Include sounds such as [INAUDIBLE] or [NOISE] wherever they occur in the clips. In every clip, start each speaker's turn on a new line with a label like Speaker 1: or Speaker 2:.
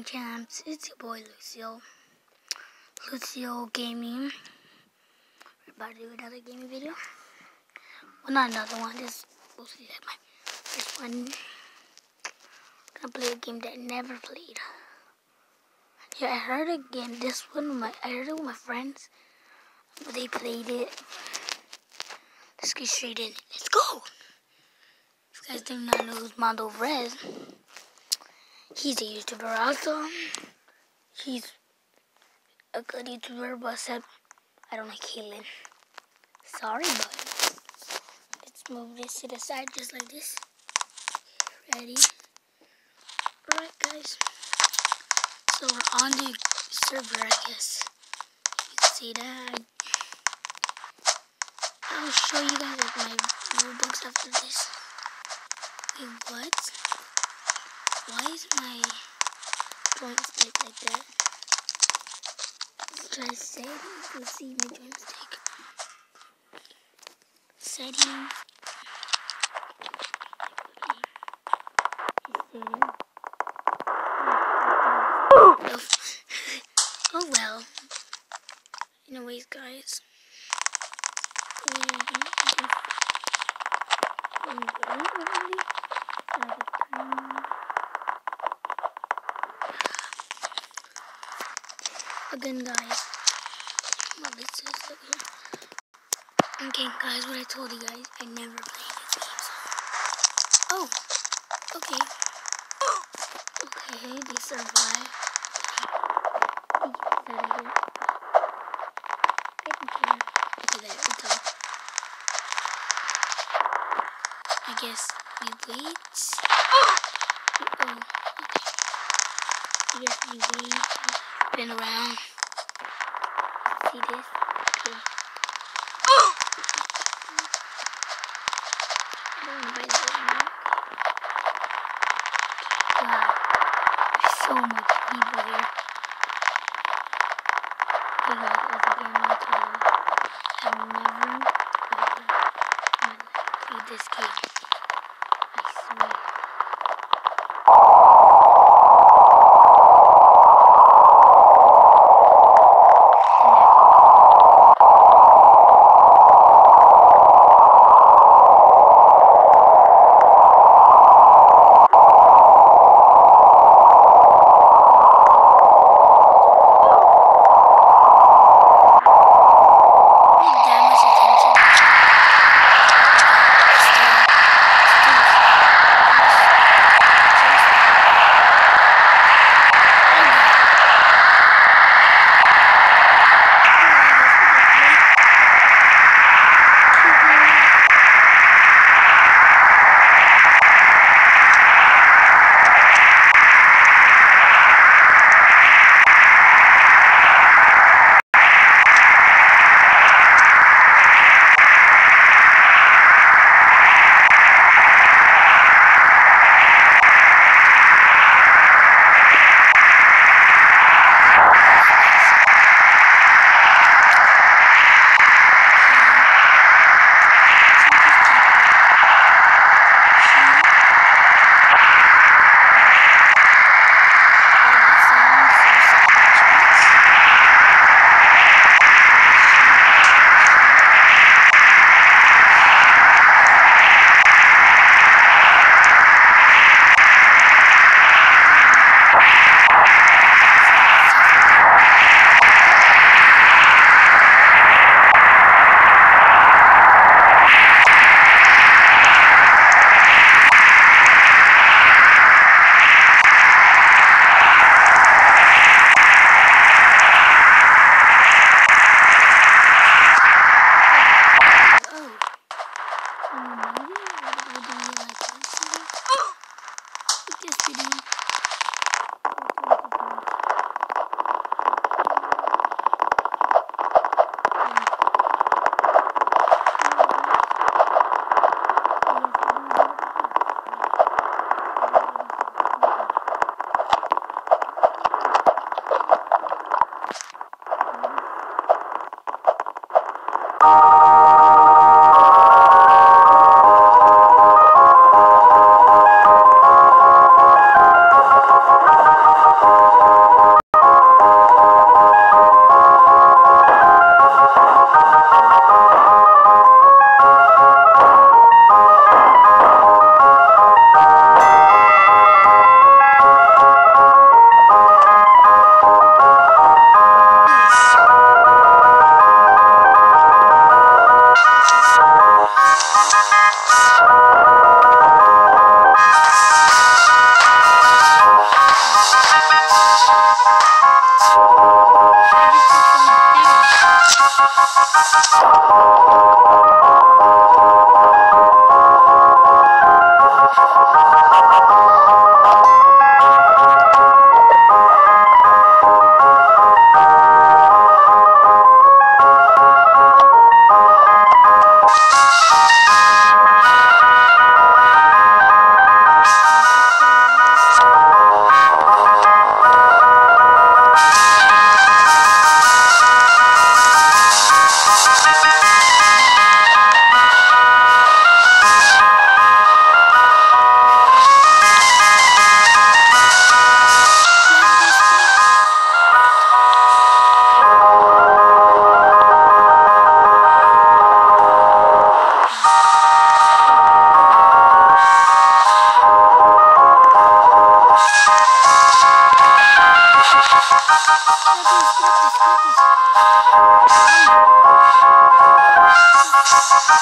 Speaker 1: my champs. It's your boy Lucio. Lucio Gaming. We're about to do another gaming video. Well, not another one. We'll see that my first one. I'm gonna play a game that I never played. Yeah, I heard again this one. My I heard it with my friends. But they played it. Let's get straight in. Let's go. If you guys do not know who's Mondo Rez. He's a YouTuber also. He's a good YouTuber, but said I don't like Caitlyn. Sorry, but let's move this to the side just like this. Ready? Alright, guys. So we're on the server, I guess. You can see that. I'll show you guys like my Robux after this. Wait, what? Why is my joystick like that? Try setting to see my joystick. Settings. Oh, oh well. Anyways, guys. Again, guys. Well, this is okay. Guys, what I told you guys, I never played this game. So. Oh, okay. Okay, they survived. Okay, there we go. I guess we wait. [GASPS] Oh, okay. I guess we wait. Spin around. See this? Oh! Wow. There's so much people here. Hey guys, told I've never ever played this game.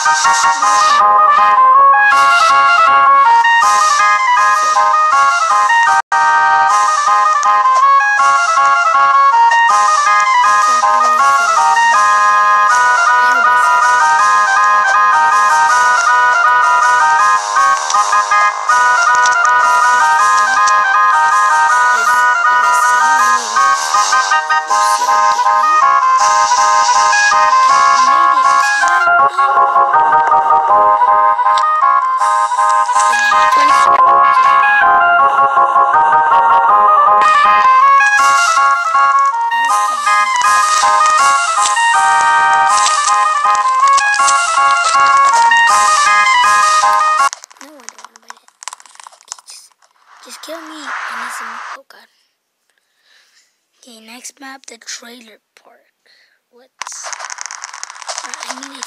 Speaker 1: Oh, my God. Just kill me. I need some. Oh god. Okay, next map, the trailer park. What? I need a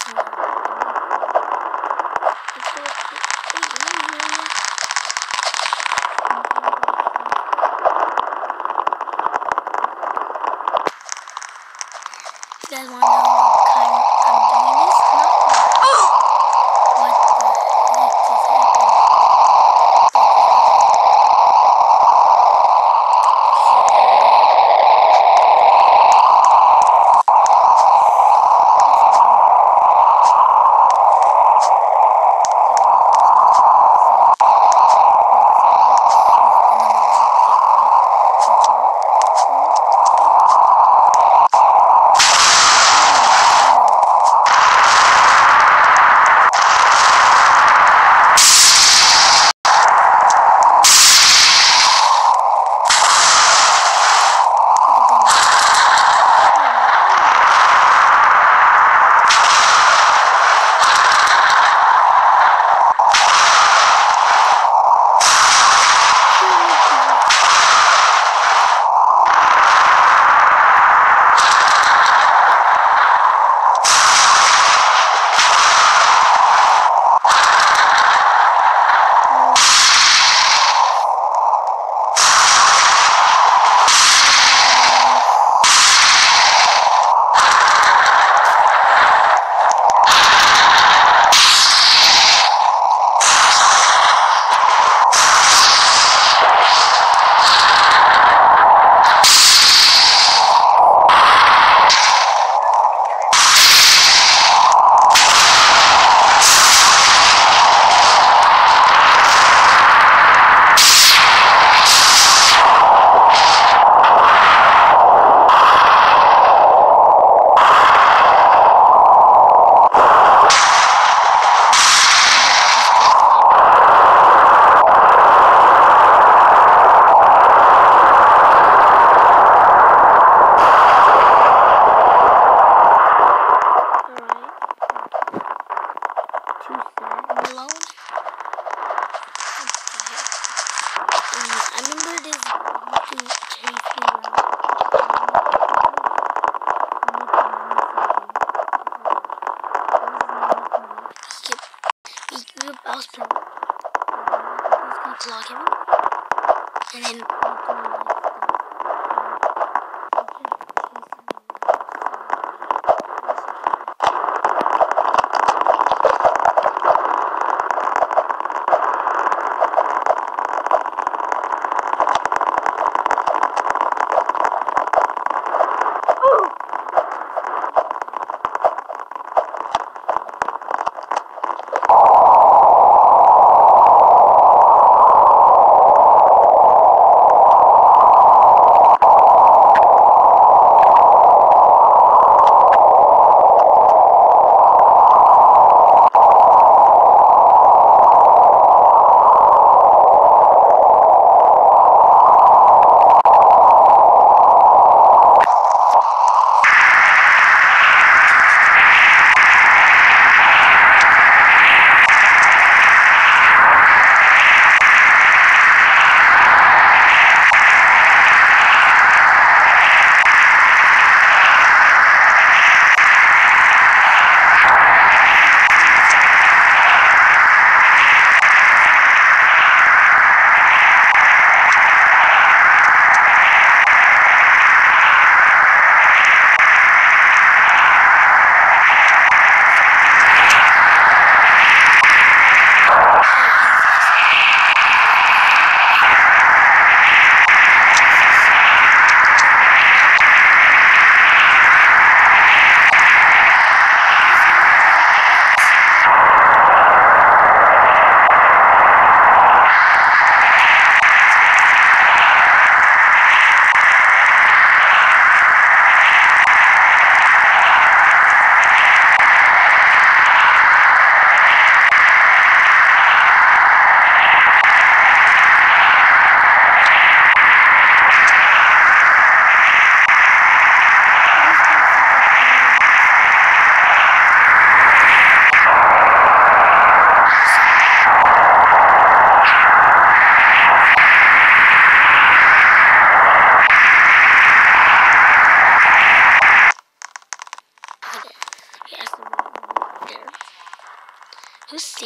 Speaker 1: Were mouse pro. He's gonna clock him. And then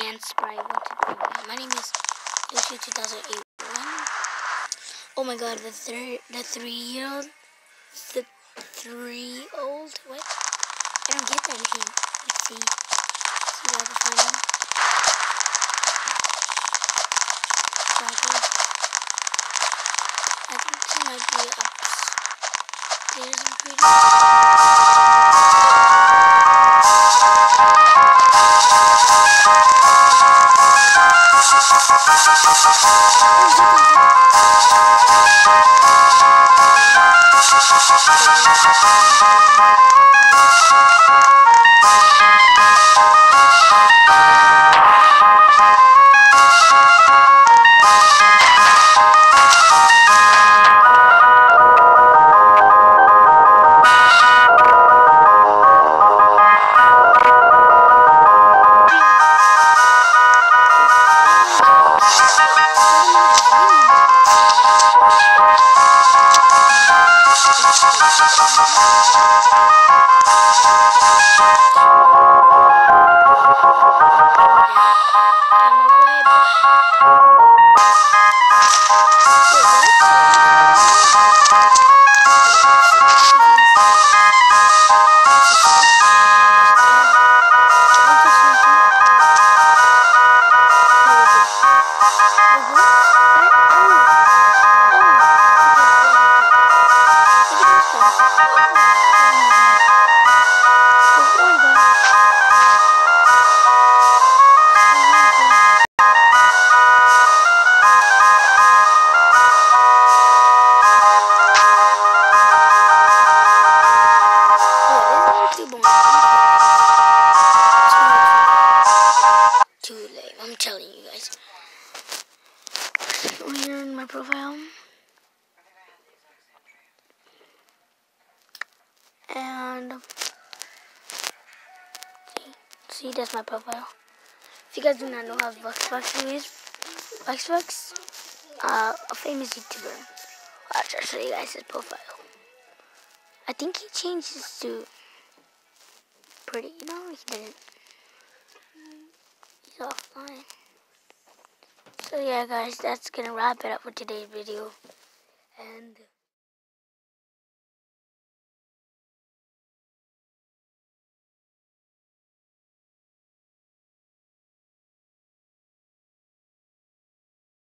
Speaker 1: do like subscribe. My name is Lucy 2008. Oh my god, the third, the three-year-old, the three-old. What? I don't get that name. Let's see. Let's see if I find him. I think he might be upstairs. I'm pretty you my profile. If you guys do not know how Voxbox is, Voxbox, uh, a famous YouTuber. I'll show you guys his profile. I think he changed his to pretty. No, he didn't. He's offline. So yeah, guys, that's gonna wrap it up for today's video. And.